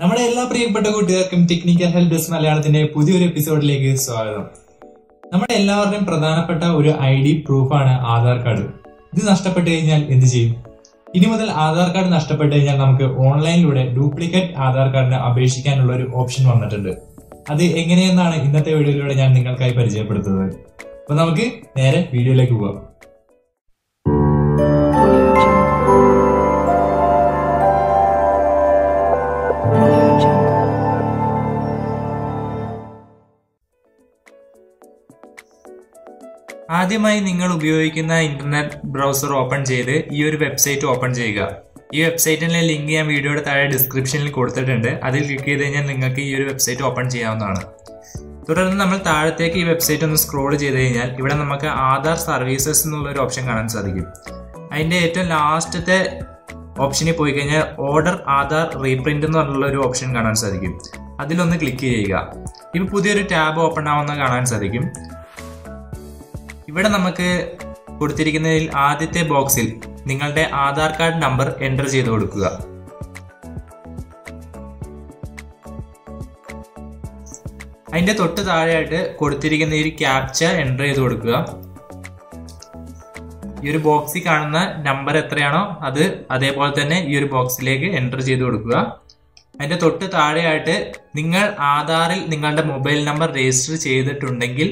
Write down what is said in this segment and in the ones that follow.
നമ്മുടെ എല്ലാ പ്രിയപ്പെട്ട കൂട്ടുകാർക്കും ടെക്നിക്കൽ ഹെൽപ് ഡെസ്ക് മലയാളത്തിന്റെ പുതിയൊരു എപ്പിസോഡിലേക്ക് സ്വാഗതം. നമ്മുടെ എല്ലാവരുടെയും പ്രധാനപ്പെട്ട ഒരു ഐ ഡി പ്രൂഫാണ് ആധാർ കാർഡ് ഇത് നഷ്ടപ്പെട്ടു കഴിഞ്ഞാൽ എന്ത് ചെയ്യും? ഇനി മുതൽ ആധാർ കാർഡ് നഷ്ടപ്പെട്ടു കഴിഞ്ഞാൽ നമുക്ക് ഓൺലൈനിലൂടെ ഡ്യൂപ്ലിക്കേറ്റ് ആധാർ കാർഡിന് അപേക്ഷിക്കാനുള്ള ഒരു ഓപ്ഷൻ വന്നിട്ടുണ്ട്. അത് എങ്ങനെയെന്നാണ് ഇന്നത്തെ വീഡിയോയിലൂടെ ഞാൻ നിങ്ങൾക്കായി പരിചയപ്പെടുത്തുന്നത്. അപ്പൊ നമുക്ക് നേരെ വീഡിയോയിലേക്ക് പോവാം. ആദ്യമായി നിങ്ങൾ ഉപയോഗിക്കുന്ന ഇന്റർനെറ്റ് ബ്രൗസർ ഓപ്പൺ ചെയ്ത് ഈ ഒരു വെബ്സൈറ്റ് ഓപ്പൺ ചെയ്യുക. ഈ വെബ്സൈറ്റിന്റെ ലിങ്ക് ഞാൻ വീഡിയോയുടെ താഴെ ഡിസ്ക്രിപ്ഷനിൽ കൊടുത്തിട്ടുണ്ട്. അതിൽ ക്ലിക്ക് ചെയ്ത് കഴിഞ്ഞാൽ നിങ്ങൾക്ക് ഈ ഒരു വെബ്സൈറ്റ് ഓപ്പൺ ചെയ്യാവുന്നതാണ്. തുടർന്ന് നമ്മൾ താഴത്തേക്ക് ഈ വെബ്സൈറ്റ് ഒന്ന് സ്ക്രോൾ ചെയ്ത് കഴിഞ്ഞാൽ ഇവിടെ നമുക്ക് ആധാർ സർവീസസ് എന്നുള്ള ഒരു ഓപ്ഷൻ കാണാൻ സാധിക്കും. അതിന്റെ ഏറ്റവും ലാസ്റ്റത്തെ ഓപ്ഷനിൽ പോയി കഴിഞ്ഞാൽ ഓർഡർ ആധാർ റീപ്രിന്റ് എന്ന് പറഞ്ഞുള്ള ഒരു ഓപ്ഷൻ കാണാൻ സാധിക്കും. അതിലൊന്ന് ക്ലിക്ക് ചെയ്യുക. ഇപ്പൊ പുതിയൊരു ടാബ് ഓപ്പൺ ആവുന്ന കാണാൻ സാധിക്കും. ഇവിടെ നമുക്ക് കൊടുത്തിരിക്കുന്നതിൽ ആദ്യത്തെ ബോക്സിൽ നിങ്ങളുടെ ആധാർ കാർഡ് നമ്പർ എന്റർ ചെയ്ത് കൊടുക്കുക. അതിന്റെ തൊട്ട് താഴെയായിട്ട് കൊടുത്തിരിക്കുന്ന ഈ ക്യാപ്ച എന്റർ ചെയ്ത് കൊടുക്കുക. ഈ ഒരു ബോക്സിൽ കാണുന്ന നമ്പർ എത്രയാണോ അത് അതേപോലെ തന്നെ ഈ ഒരു ബോക്സിലേക്ക് എന്റർ ചെയ്ത് കൊടുക്കുക. അതിന്റെ തൊട്ട് താഴെയായിട്ട് നിങ്ങൾ ആധാറിൽ നിങ്ങളുടെ മൊബൈൽ നമ്പർ രജിസ്റ്റർ ചെയ്തിട്ടുണ്ടെങ്കിൽ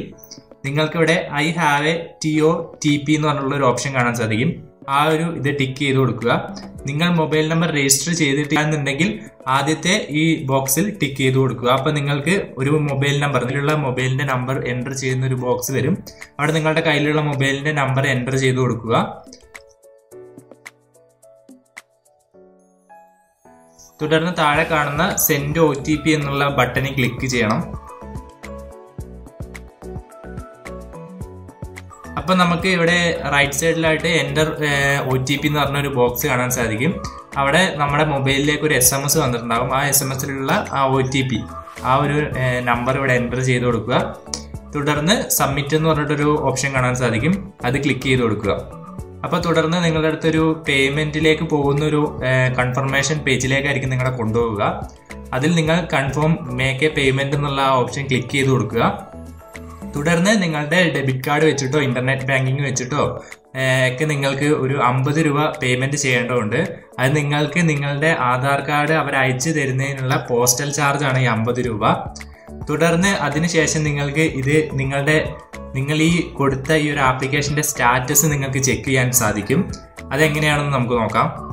നിങ്ങൾക്കിവിടെ I have a T O T P എന്ന് പറഞ്ഞുള്ള ഒരു ഓപ്ഷൻ കാണാൻ സാധിക്കും. ആ ഒരു ഇത് ടിക്ക് ചെയ്ത് കൊടുക്കുക. നിങ്ങൾ മൊബൈൽ നമ്പർ രജിസ്റ്റർ ചെയ്തിട്ടില്ലാന്നുണ്ടെങ്കിൽ ആദ്യത്തെ ഈ ബോക്സിൽ ടിക്ക് ചെയ്ത് കൊടുക്കുക. അപ്പൊ നിങ്ങൾക്ക് ഒരു മൊബൈൽ നമ്പർ ഇതിലുള്ള മൊബൈലിന്റെ നമ്പർ എന്റർ ചെയ്യുന്ന ഒരു ബോക്സ് വരും. അവിടെ നിങ്ങളുടെ കയ്യിലുള്ള മൊബൈലിന്റെ നമ്പർ എന്റർ ചെയ്ത് കൊടുക്കുക. തുടർന്ന് താഴെ കാണുന്ന സെൻഡ് ഒ ടി പി എന്നുള്ള ബട്ടണിൽ ക്ലിക്ക് ചെയ്യണം. അപ്പൊ നമുക്ക് ഇവിടെ റൈറ്റ് സൈഡിലായിട്ട് എന്റർ ഒ ടി പി എന്ന് പറഞ്ഞൊരു ബോക്സ് കാണാൻ സാധിക്കും. അവിടെ നമ്മുടെ മൊബൈലിലേക്ക് ഒരു എസ് എം എസ് വന്നിട്ടുണ്ടാകും ആ എസ് എം എസിലുള്ള ആ ഒ ടി പി ആ ഒരു നമ്പർ ഇവിടെ എന്റർ ചെയ്ത് കൊടുക്കുക. തുടർന്ന് സബ്മിറ്റ് എന്ന് പറഞ്ഞിട്ടൊരു ഓപ്ഷൻ കാണാൻ സാധിക്കും. അത് ക്ലിക്ക് ചെയ്ത് കൊടുക്കുക. അപ്പോൾ തുടർന്ന് നിങ്ങളുടെ അടുത്തൊരു പേയ്മെന്റിലേക്ക് പോകുന്ന ഒരു കൺഫർമേഷൻ പേജിലേക്കായിരിക്കും നിങ്ങളെ കൊണ്ടുപോവുക. അതിൽ നിങ്ങൾ കൺഫേം മേക്ക് എ പേയ്മെന്റ് എന്നുള്ള ആ ഓപ്ഷൻ ക്ലിക്ക് ചെയ്ത് കൊടുക്കുക. തുടർന്ന് നിങ്ങളുടെ ഡെബിറ്റ് കാർഡ് വെച്ചിട്ടോ ഇന്റർനെറ്റ് ബാങ്കിങ് വെച്ചിട്ടോ ഒക്കെ നിങ്ങൾക്ക് ഒരു അമ്പത് രൂപ പേയ്മെന്റ് ചെയ്യേണ്ടതുണ്ട്. അത് നിങ്ങൾക്ക് നിങ്ങളുടെ ആധാർ കാർഡ് അവർ അയച്ചു തരുന്നതിനുള്ള പോസ്റ്റൽ ചാർജ് ആണ് ഈ അമ്പത് രൂപ. തുടർന്ന് അതിനുശേഷം നിങ്ങൾക്ക് ഇത് നിങ്ങളുടെ നിങ്ങൾ ഈ കൊടുത്ത ഈ ഒരു ആപ്ലിക്കേഷന്റെ സ്റ്റാറ്റസ് നിങ്ങൾക്ക് ചെക്ക് ചെയ്യാൻ സാധിക്കും. അതെങ്ങനെയാണെന്ന് നമുക്ക് നോക്കാം.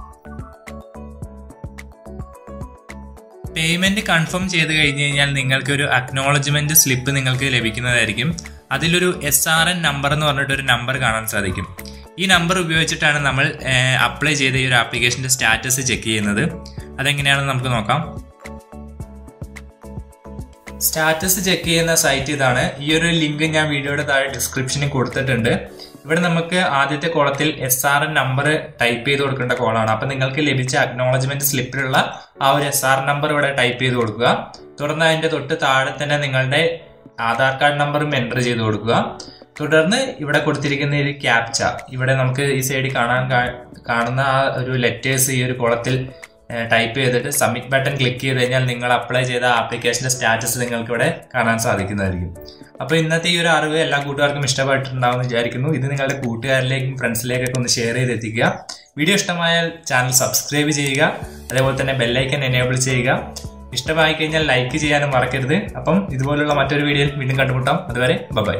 പേയ്മെന്റ് കൺഫേം ചെയ്ത് കഴിഞ്ഞ് കഴിഞ്ഞാൽ നിങ്ങൾക്ക് ഒരു അക്നോളജ്മെന്റ് സ്ലിപ്പ് നിങ്ങൾക്ക് ലഭിക്കുന്നതായിരിക്കും. അതിലൊരു എസ് ആർ എൻ നമ്പർ എന്ന് പറഞ്ഞിട്ട് ഒരു നമ്പർ കാണാൻ സാധിക്കും. ഈ നമ്പർ ഉപയോഗിച്ചിട്ടാണ് നമ്മൾ അപ്ലൈ ചെയ്ത ഈ ഒരു ആപ്ലിക്കേഷന്റെ സ്റ്റാറ്റസ് ചെക്ക് ചെയ്യുന്നത്. അതെങ്ങനെയാണെന്ന് നമുക്ക് നോക്കാം. സ്റ്റാറ്റസ് ചെക്ക് ചെയ്യുന്ന സൈറ്റ് ഇതാണ്. ഈ ഒരു ലിങ്ക് ഞാൻ വീഡിയോയുടെ താഴെ ഡിസ്ക്രിപ്ഷനിൽ കൊടുത്തിട്ടുണ്ട്. ഇവിടെ നമുക്ക് ആദ്യത്തെ കോളത്തിൽ S R N number type ചെയ്ത് കൊടുക്കേണ്ട കോളാണ് അപ്പം നിങ്ങൾക്ക് ലഭിച്ച അക്നോളജ്മെന്റ് സ്ലിപ്പിലുള്ള ആ ഒരു എസ് ആർ നമ്പർ ഇവിടെ ടൈപ്പ് ചെയ്ത് കൊടുക്കുക. തുടർന്ന് അതിന്റെ തൊട്ട് താഴെ തന്നെ നിങ്ങളുടെ ആധാർ കാർഡ് നമ്പറും എന്റർ ചെയ്ത് കൊടുക്കുക. തുടർന്ന് ഇവിടെ കൊടുത്തിരിക്കുന്ന ഒരു ക്യാപ്ച ഇവിടെ നമുക്ക് ഈ സൈഡിൽ കാണാൻ കാണുന്ന ആ ഒരു ലെറ്റേഴ്സ് ഈ ഒരു കോളത്തിൽ ടൈപ്പ് ചെയ്തിട്ട് സബ്മിറ്റ് ബട്ടൺ ക്ലിക്ക് ചെയ്ത് കഴിഞ്ഞാൽ നിങ്ങൾ അപ്ലൈ ചെയ്ത ആപ്ലിക്കേഷന്റെ സ്റ്റാറ്റസ് നിങ്ങൾക്ക് ഇവിടെ കാണാൻ സാധിക്കുന്നതായിരിക്കും. അപ്പോൾ ഇന്നത്തെ ഈ ഒരു അറിവ് എല്ലാ കൂട്ടുകാർക്കും ഇഷ്ടപ്പെട്ടിട്ടുണ്ടാവുമെന്ന് വിചാരിക്കുന്നു. ഇത് നിങ്ങളുടെ കൂട്ടുകാരിലേക്കും ഫ്രണ്ട്സിലേക്കൊക്കെ ഒന്ന് ഷെയർ ചെയ്തെത്തിക്കുക. വീഡിയോ ഇഷ്ടമായാൽ ചാനൽ സബ്സ്ക്രൈബ് ചെയ്യുക. അതേപോലെ തന്നെ ബെല്ലൈക്കൻ എനേബിൾ ചെയ്യുക. ഇഷ്ടമായി കഴിഞ്ഞാൽ ലൈക്ക് ചെയ്യാനും മറക്കരുത്. അപ്പം ഇതുപോലുള്ള മറ്റൊരു വീഡിയോയിൽ വീണ്ടും കണ്ടുമുട്ടാം. അതുവരെ ബൈ